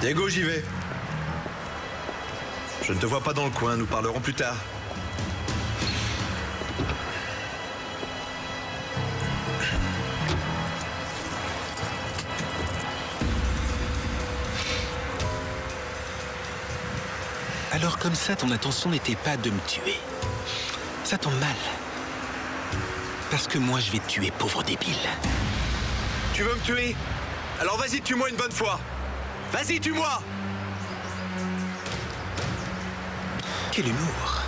Diego, j'y vais. Je ne te vois pas dans le coin, nous parlerons plus tard. Alors comme ça, ton intention n'était pas de me tuer. Ça tombe mal. Parce que moi, je vais te tuer, pauvre débile. Tu veux me tuer? Alors vas-y, tue-moi une bonne fois. Vas-y, tue-moi Quel humour.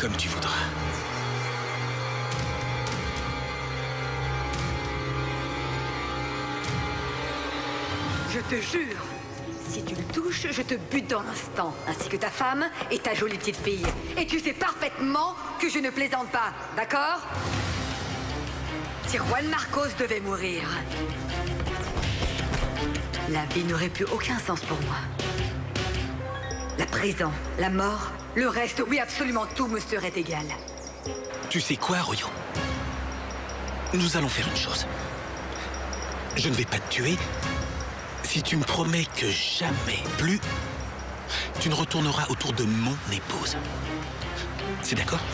Comme tu voudras. Je te jure, si tu le touches, je te bute dans l'instant, ainsi que ta femme et ta jolie petite fille. Et tu sais parfaitement que je ne plaisante pas, d'accord? Si Juan Marcos devait mourir, la vie n'aurait plus aucun sens pour moi. La prison, la mort, le reste, oui, absolument tout me serait égal. Tu sais quoi, Royo? Nous allons faire une chose. Je ne vais pas te tuer si tu me promets que jamais plus tu ne retourneras autour de mon épouse. C'est d'accord?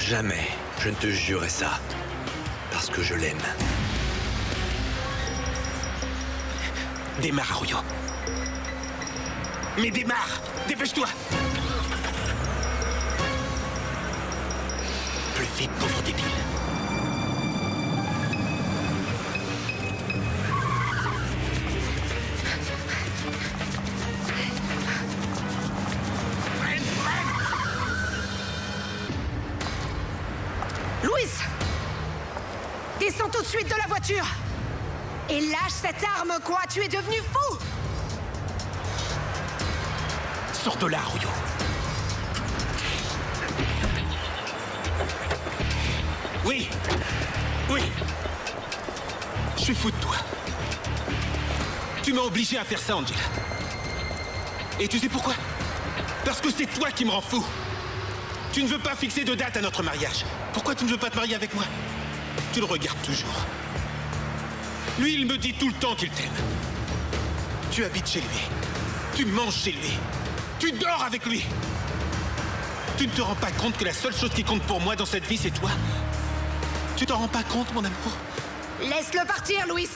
Jamais je ne te jurerai ça. Parce que je l'aime. Démarre, Arroyo. Mais démarre Dépêche-toi Plus vite, pauvre débile. Louis Descends tout de suite de la voiture Et lâche cette arme, quoi Tu es devenu fou Sors de là, Arroyo. Oui Oui Je suis fou de toi. Tu m'as obligé à faire ça, Angela. Et tu sais pourquoi? Parce que c'est toi qui me rends fou. Tu ne veux pas fixer de date à notre mariage. Pourquoi tu ne veux pas te marier avec moi? Tu le regardes toujours. Lui, il me dit tout le temps qu'il t'aime. Tu habites chez lui. Tu manges chez lui. Tu dors avec lui. Tu ne te rends pas compte que la seule chose qui compte pour moi dans cette vie, c'est toi Tu t'en rends pas compte, mon amour? Laisse-le partir, Louis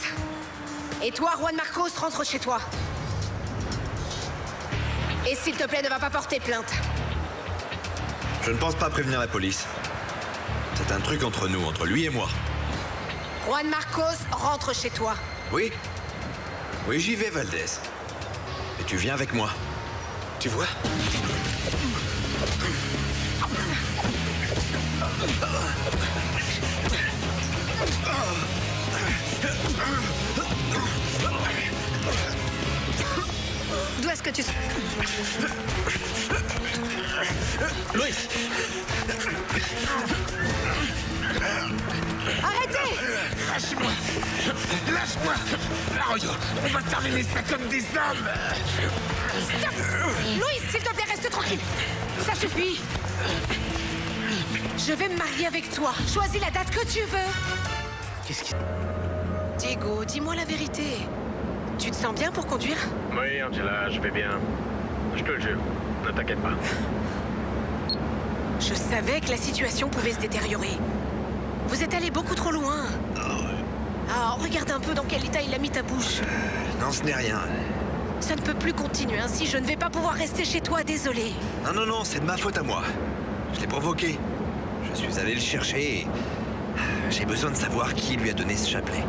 Et toi, Juan Marcos, rentre chez toi. Et s'il te plaît, ne va pas porter plainte. Je ne pense pas prévenir la police. C'est un truc entre nous, entre lui et moi. Juan Marcos, rentre chez toi. Oui Oui, j'y vais, Valdez. Et tu viens avec moi. Tu vois? D'où est-ce que tu... Louis Arrêtez Lâche-moi Lâche-moi Arroyo, on va terminer ça comme des hommes Louis, s'il te plaît, reste tranquille. Ça suffit. Je vais me marier avec toi. Choisis la date que tu veux. Qu'est-ce qui... Diego, dis-moi la vérité. Tu te sens bien pour conduire? Oui, Angela, je vais bien. Je te le jure. Ne t'inquiète pas. Je savais que la situation pouvait se détériorer. Vous êtes allé beaucoup trop loin. Ah, regarde un peu dans quel état il a mis ta bouche. Non, ce n'est rien. Ça ne peut plus continuer ainsi. Je ne vais pas pouvoir rester chez toi, désolé. Non, non, non, c'est de ma faute à moi. Je l'ai provoqué. Je suis allé le chercher et... J'ai besoin de savoir qui lui a donné ce chapelet.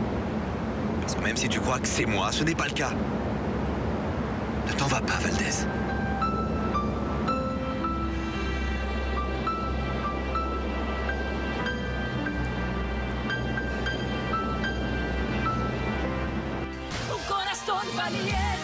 Parce que même si tu crois que c'est moi, ce n'est pas le cas. Ne t'en va pas, Valdez. Valier.